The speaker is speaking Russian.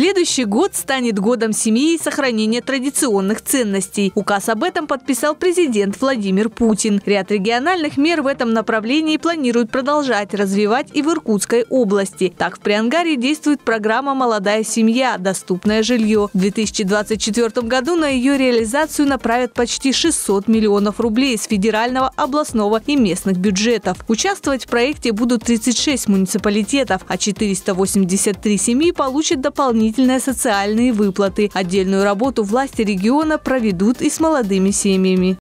Следующий год станет годом семьи и сохранения традиционных ценностей. Указ об этом подписал президент Владимир Путин. Ряд региональных мер в этом направлении планируют продолжать развивать и в Иркутской области. Так, в Приангаре действует программа «Молодая семья. Доступное жилье». В 2024 году на ее реализацию направят почти 600 миллионов рублей с федерального, областного и местных бюджетов. Участвовать в проекте будут 36 муниципалитетов, а 483 семьи получат дополнительные социальные выплаты. Отдельную работу власти региона проведут и с молодыми семьями.